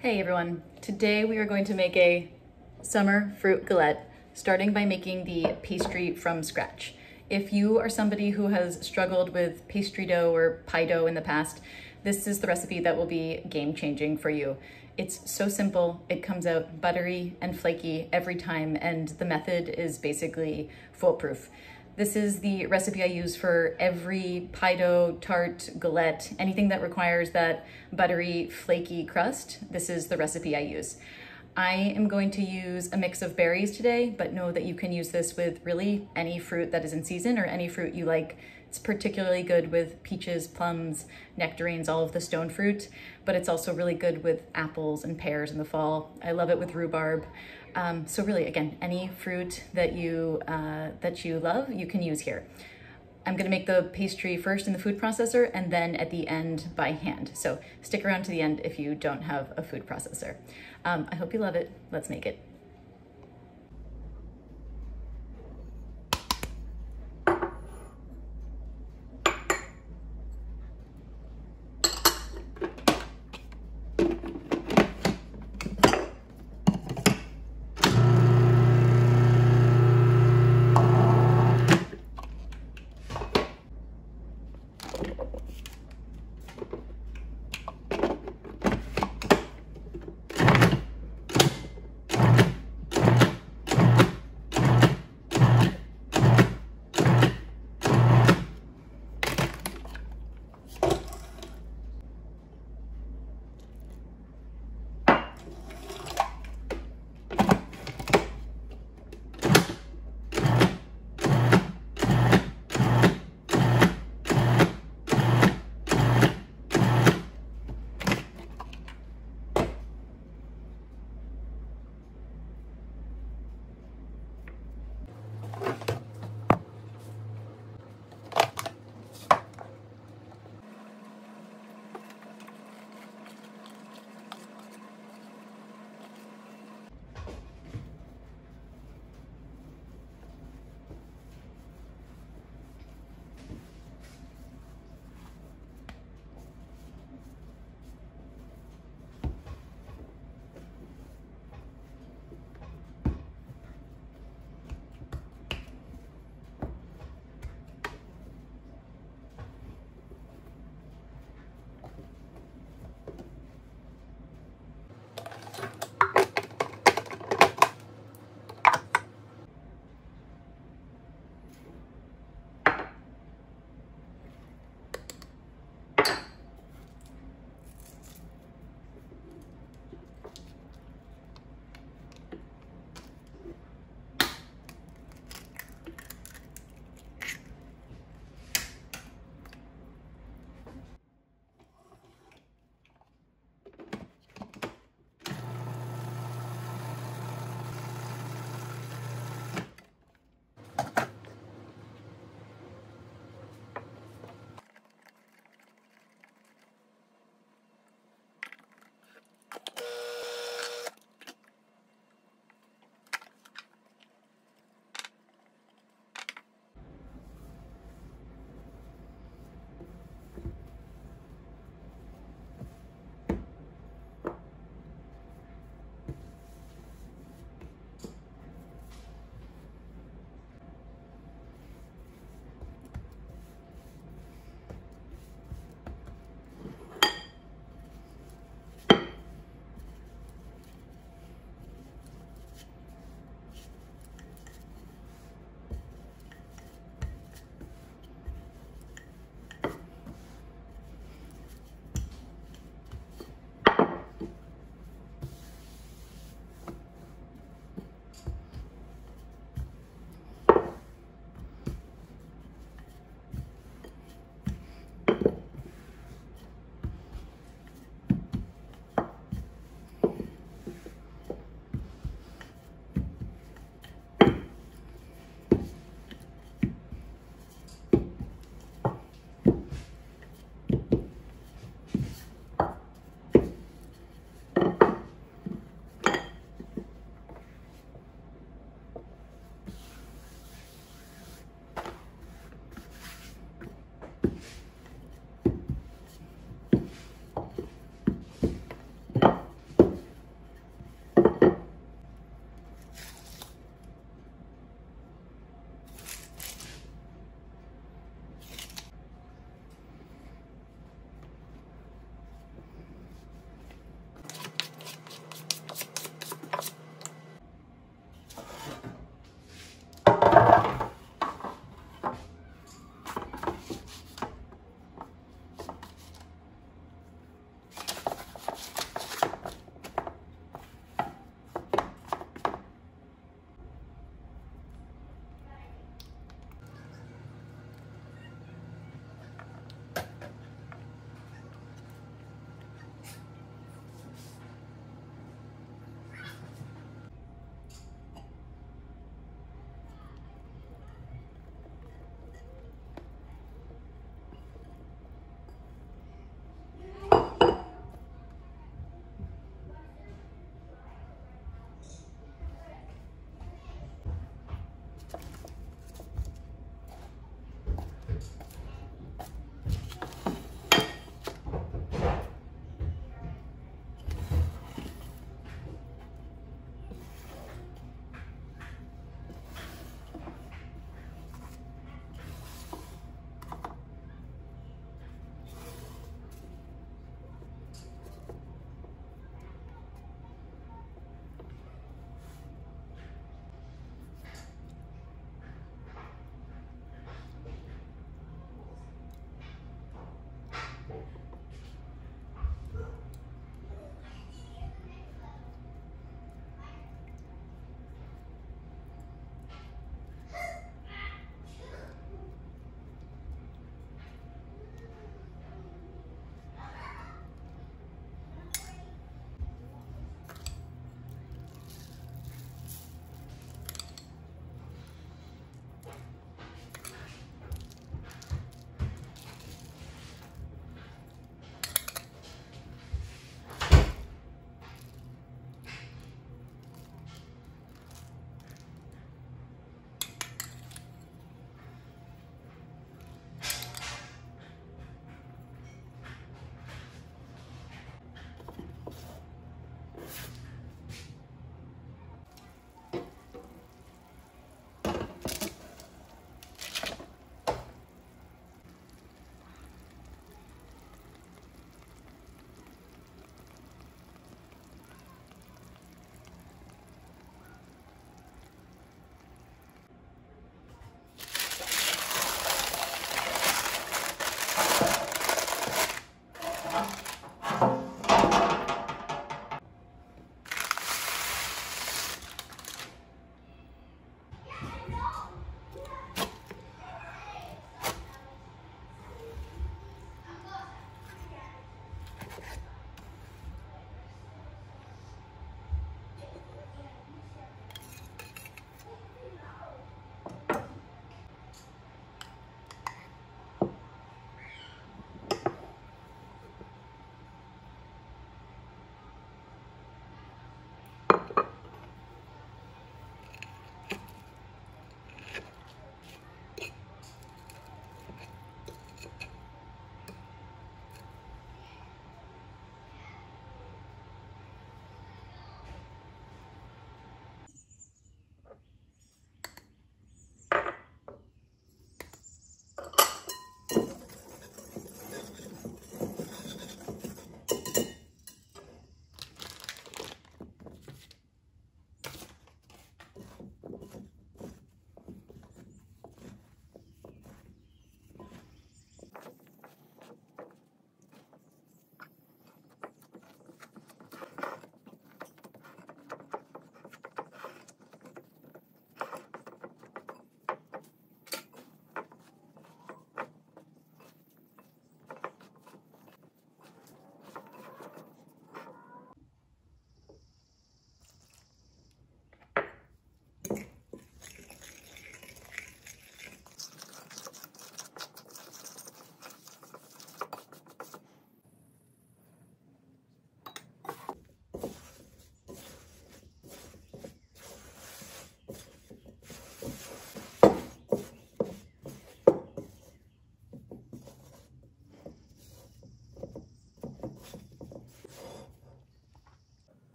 Hey everyone, today we are going to make a summer fruit galette, starting by making the pastry from scratch. If you are somebody who has struggled with pastry dough or pie dough in the past, this is the recipe that will be game changing for you. It's so simple, it comes out buttery and flaky every time, and the method is basically foolproof. This is the recipe I use for every pie dough, tart, galette, anything that requires that buttery, flaky crust. This is the recipe I use. I am going to use a mix of berries today, but know that you can use this with really any fruit that is in season or any fruit you like. It's particularly good with peaches, plums, nectarines, all of the stone fruit, but it's also really good with apples and pears in the fall. I love it with rhubarb. Um, so really, again, any fruit that you, uh, that you love, you can use here. I'm gonna make the pastry first in the food processor and then at the end by hand. So stick around to the end if you don't have a food processor. Um, I hope you love it. Let's make it.